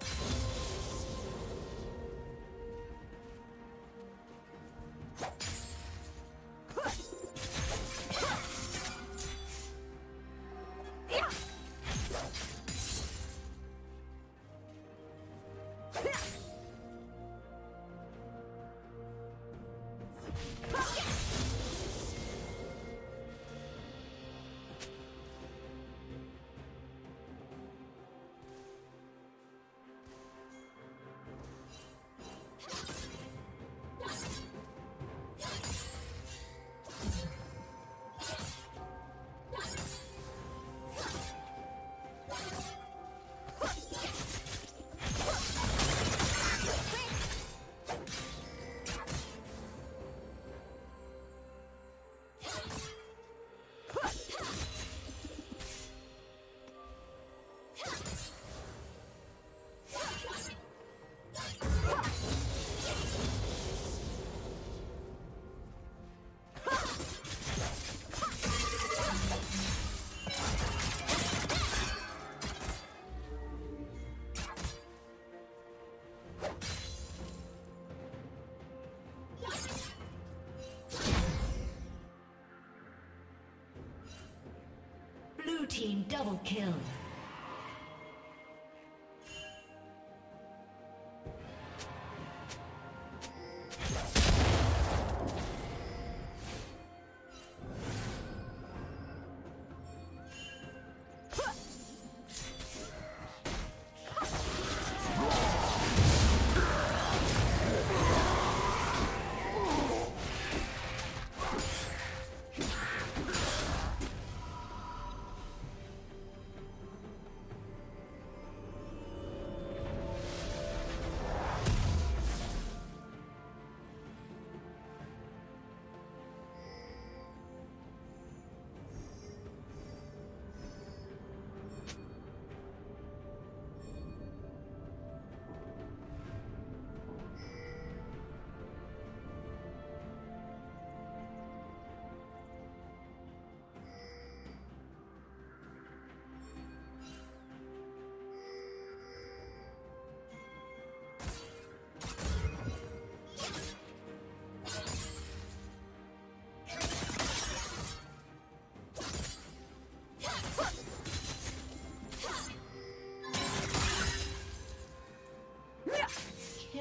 Blue team double kill.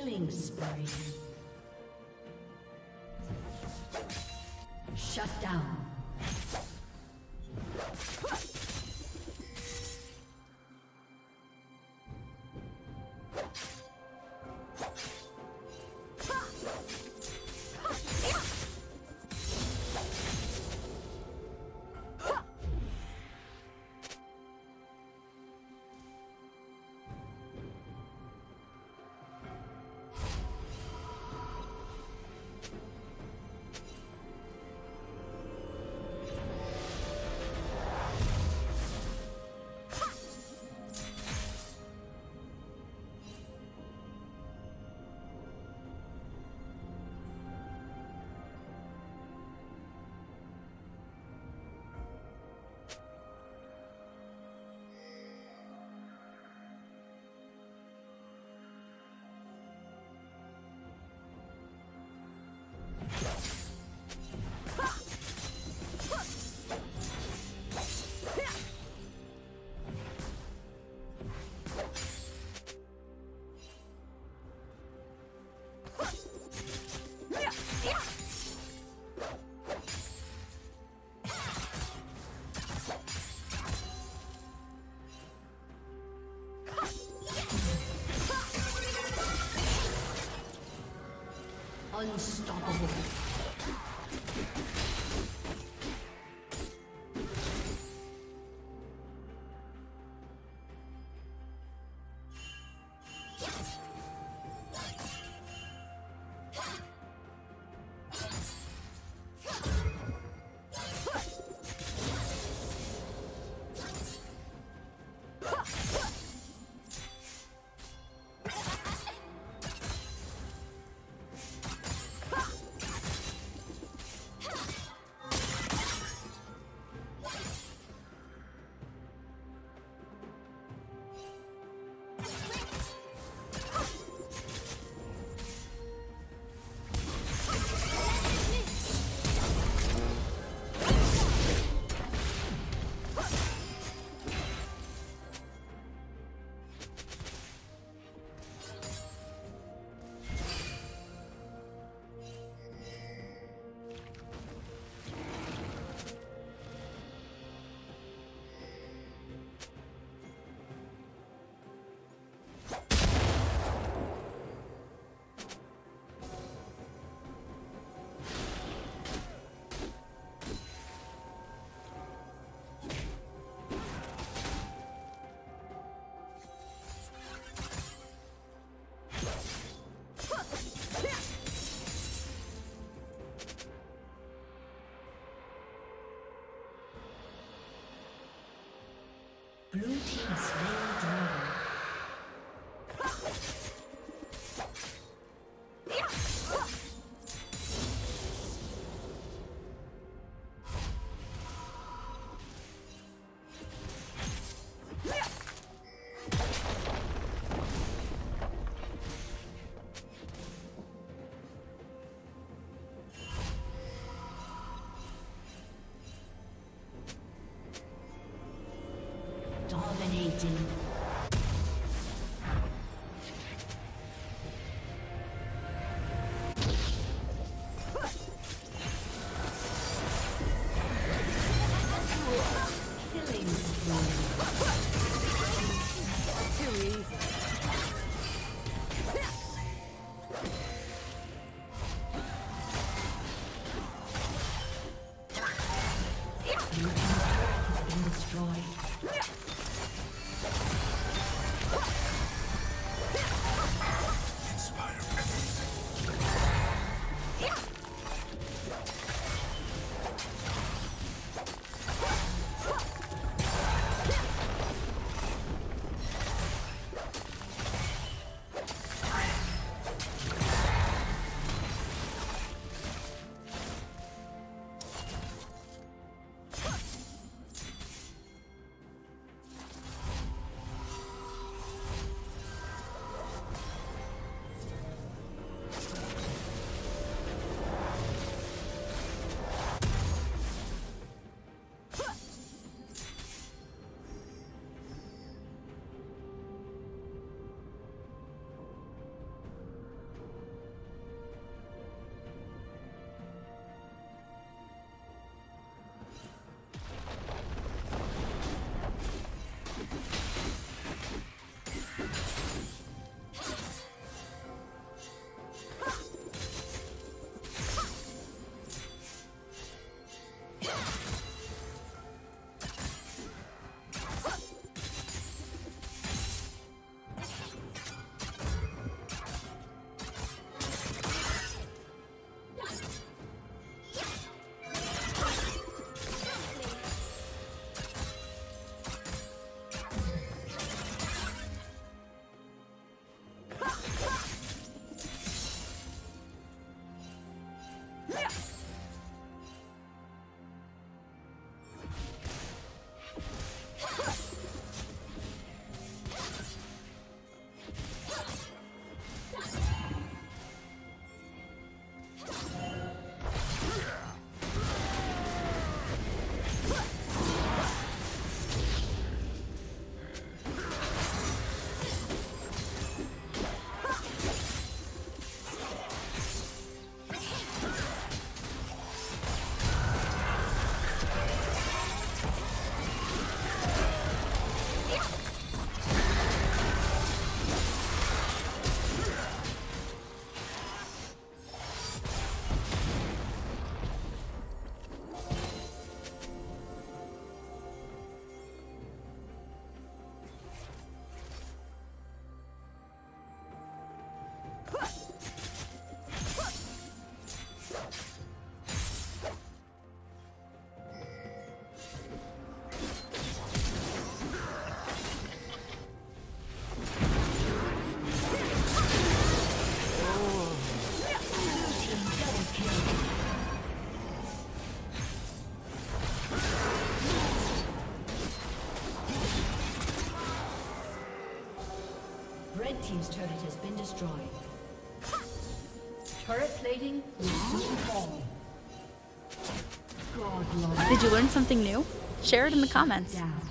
Killing spree. Unstoppable. Blue team turret has been destroyed. Turret plating will soon fall. Did you learn something new? Share it in the comments. down.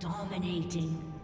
Dominating.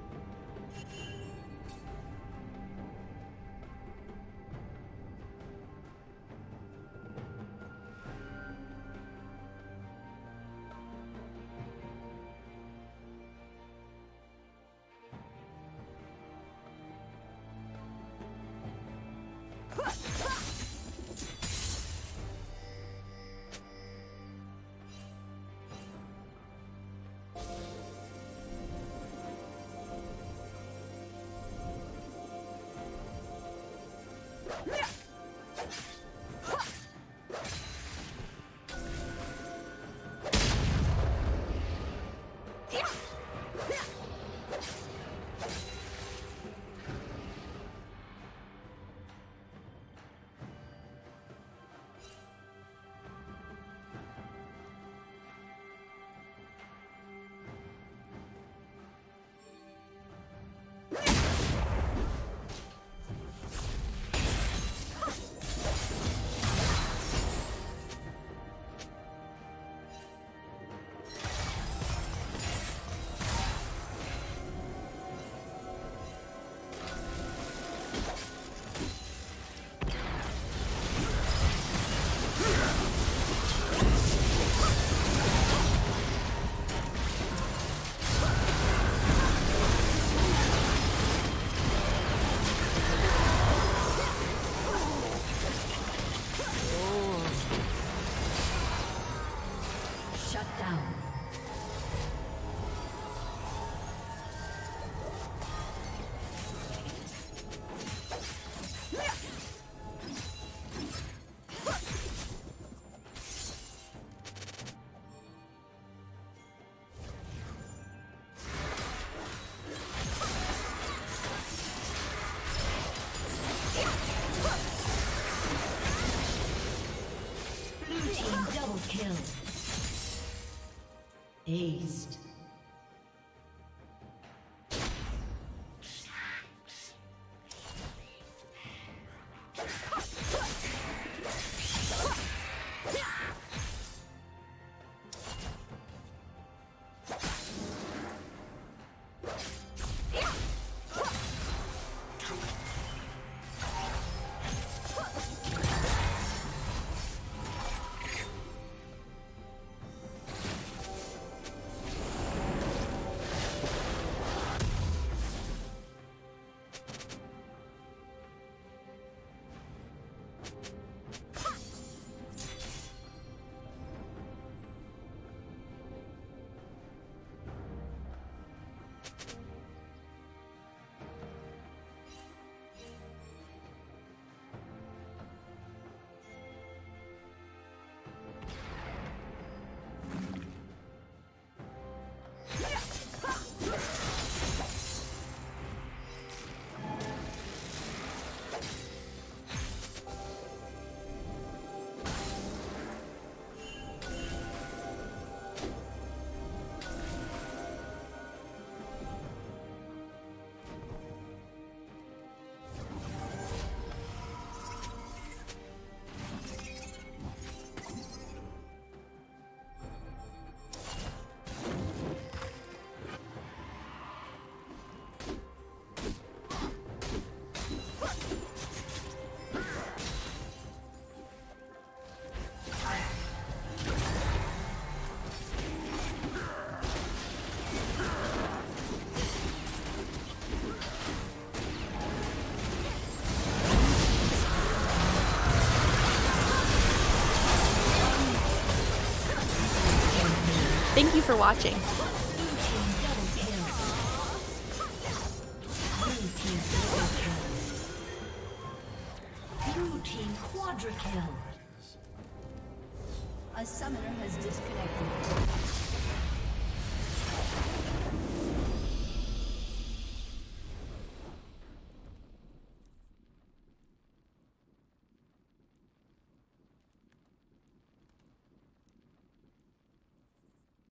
For watching.